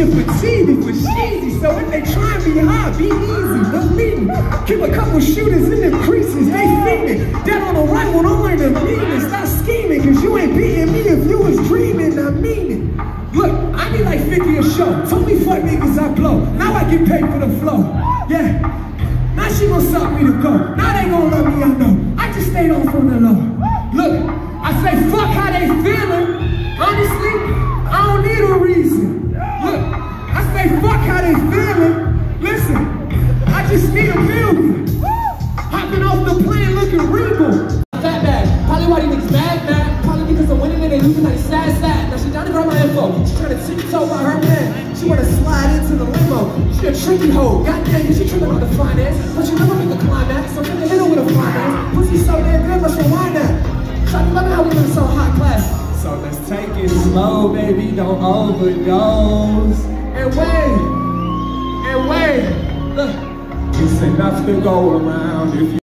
shit for cheesy, for cheesy. So if they try me high, be easy, believe me. Keep a couple shooters in the creases, they fiending. Dead on the right one, I'm learning to mean it. Stop scheming, cause you ain't beating me if you was dreaming, I mean it. Look, I need like 50 a show. Told me fuck niggas I blow. Now I get paid for the flow. Yeah. Now she gon' suck me to go. Now they gon' love me, I know. I just stayed on from the low. Look, I say fuck how they feeling. Fuck how they feeling. Listen, I just need a million. Hopping off the plane looking regal. Fat bag. Probably why these niggas mad, mad. Probably because I'm winning and they losing like sad, sad. Now she down to grab my info. She trying to tiptoe by her man. She wanna slide into the limo. She a tricky hoe. Goddamn, she tripping on the finance. But you never make a climax. So finna hit her with a finance. Pussy so damn good, let's rewind that. Shawty loving how we live so high class. So let's take it slow, baby, don't overdose. And wait, and wait, look, it's enough to go around if you